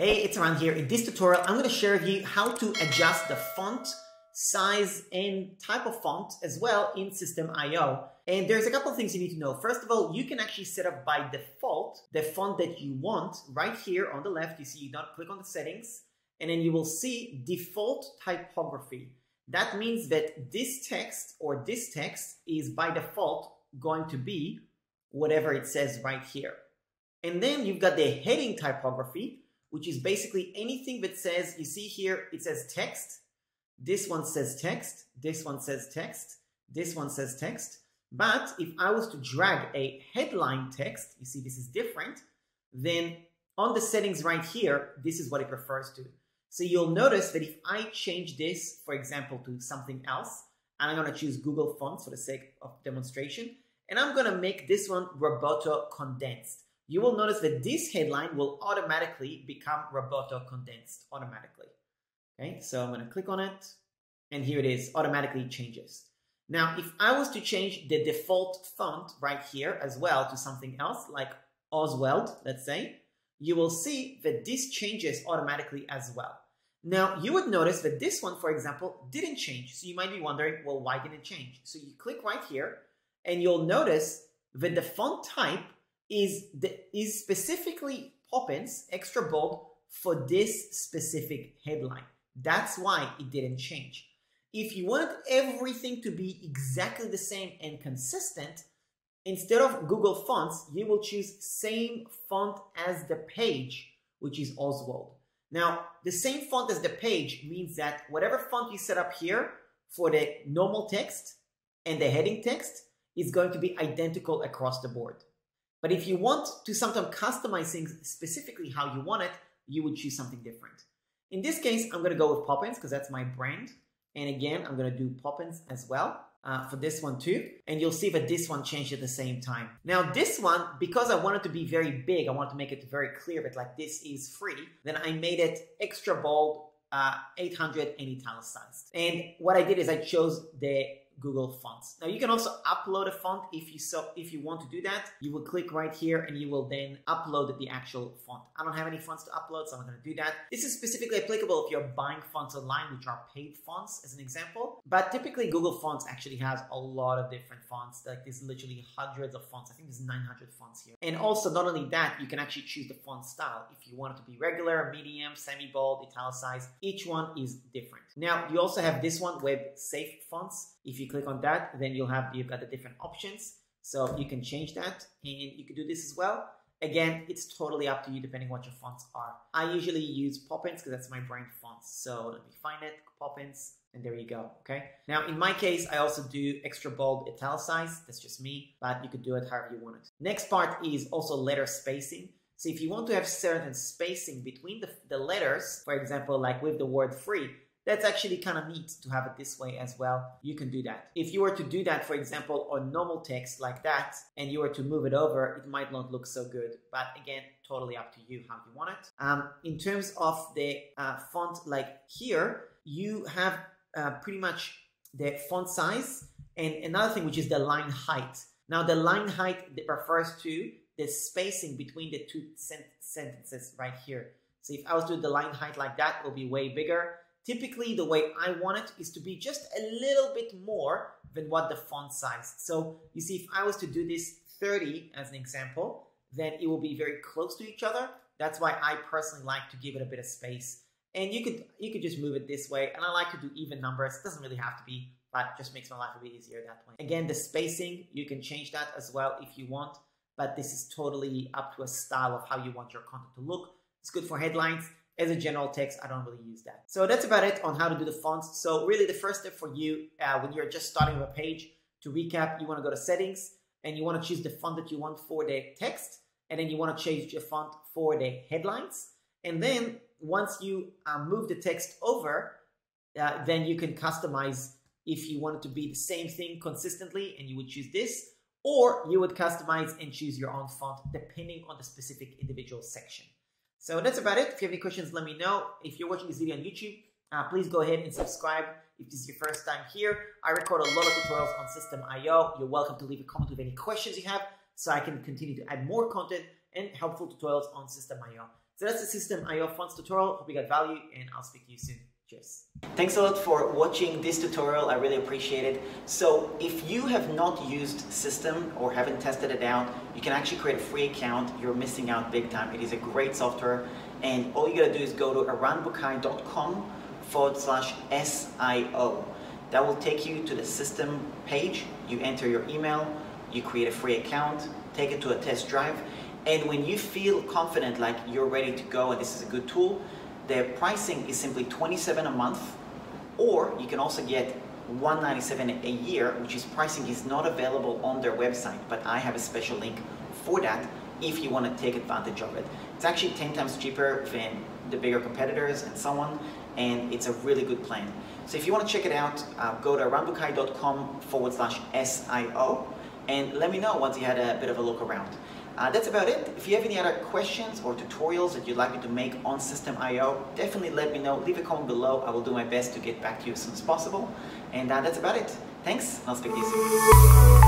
Hey, it's Eran here. In this tutorial, I'm going to share with you how to adjust the font size and type of font as well in Systeme IO. And there's a couple of things you need to know. First of all, you can actually set up by default the font that you want right here on the left. You see, you don't click on the settings and then you will see default typography. That means that this text or this text is by default going to be whatever it says right here. And then you've got the heading typography, which is basically anything that says, you see here, it says text. This one says text. This one says text. This one says text. But if I was to drag a headline text, you see this is different, then on the settings right here, this is what it refers to. So you'll notice that if I change this, for example, to something else, and I'm to choose Google Fonts for the sake of demonstration, and I'm to make this one Roboto Condensed. You will notice that this headline will automatically become Roboto Condensed automatically. Okay, so I'm going to click on it, and here it is, automatically changes. Now, if I was to change the default font right here as well to something else, like Oswald, let's say, you will see that this changes automatically as well. Now, you would notice that this one, for example, didn't change. So you might be wondering, well, why didn't it change? So you click right here, and you'll notice that the font type is, the, is specifically Poppins extra bold for this specific headline. That's why it didn't change. If you want everything to be exactly the same and consistent, instead of Google Fonts, you will choose same font as the page, which is Oswald. Now, the same font as the page means that whatever font you set up here for the normal text and the heading text is going to be identical across the board. But if you want to sometimes customize things specifically how you want it, you would choose something different. In this case, I'm to go with Poppins because that's my brand. And again, I'm to do Poppins as well uh, for this one too. And you'll see that this one changed at the same time. Now this one, because I wanted to be very big, I wanted to make it very clear that like this is free, then I made it extra bold, uh, 800 and italicized. And what I did is I chose the Google Fonts. Now you can also upload a font if you so if you want to do that. You will click right here and you will then upload the actual font. I don't have any fonts to upload, so I'm not going to do that. This is specifically applicable if you're buying fonts online, which are paid fonts as an example. But typically Google Fonts actually has a lot of different fonts. Like there's literally hundreds of fonts. I think there's 900 fonts here. And also not only that, you can actually choose the font style. If you want it to be regular, medium, semi-bold, italicized, each one is different. Now you also have this one with safe fonts. If you click on that, then you'll have, you've got the different options. So you can change that and you can do this as well. Again, it's totally up to you depending what your fonts are. I usually use Poppins because that's my brand fonts. So let me find it, Poppins, and there you go, okay? Now, in my case, I also do extra bold italicized. That's just me, but you could do it however you want it. Next part is also letter spacing. So if you want to have certain spacing between the, the letters, for example, like with the word free, that's actually kind of neat to have it this way as well. You can do that. If you were to do that, for example, on normal text like that, and you were to move it over, it might not look so good. But again, totally up to you how you want it. Um, in terms of the uh, font, like here, you have uh, pretty much the font size and another thing, which is the line height. Now, the line height refers to the spacing between the two sent sentences right here. So if I was to do the line height like that, it will be way bigger. Typically, the way I want it is to be just a little bit more than what the font size. So you see, if I was to do this 30 as an example, then it will be very close to each other. That's why I personally like to give it a bit of space. And you could you could just move it this way. And I like to do even numbers. It doesn't really have to be, but just makes my life a bit easier that way. Again, the spacing, you can change that as well if you want. But this is totally up to a style of how you want your content to look. It's good for headlines as a general text, I don't really use that. So that's about it on how to do the fonts. So really the first step for you uh, when you're just starting a page, to recap, you want to go to settings and you want to choose the font that you want for the text. And then you want to change your font for the headlines. And then once you uh, move the text over, uh, then you can customize if you want it to be the same thing consistently and you would choose this, or you would customize and choose your own font depending on the specific individual section. So that's about it. If you have any questions, let me know. If you're watching this video on YouTube, uh, please go ahead and subscribe if this is your first time here. I record a lot of tutorials on Systeme IO. You're welcome to leave a comment with any questions you have so I can continue to add more content and helpful tutorials on Systeme IO. So that's the Systeme IO fonts tutorial. Hope you got value and I'll speak to you soon. Cheers. Thanks a lot for watching this tutorial. I really appreciate it. So if you have not used Systeme or haven't tested it out, you can actually create a free account. You're missing out big time. It is a great software. And all you gotta do is go to eranbucai.com forward slash SIO. That will take you to the Systeme page. You enter your email, you create a free account, take it to a test drive, and when you feel confident, like you're ready to go and this is a good tool, the pricing is simply 27 a month, or you can also get 197 a year, which is pricing is not available on their website, but I have a special link for that if you want to take advantage of it. It's actually 10 times cheaper than the bigger competitors and so on, and it's a really good plan. So if you want to check it out, uh, go to eranbucai.com forward slash SIO and let me know once you had a bit of a look around. Uh, that's about it. If you have any other questions or tutorials that you'd like me to make on Systeme IO, definitely let me know. Leave a comment below. I will do my best to get back to you as soon as possible. And uh, that's about it. Thanks, I'll speak to you soon.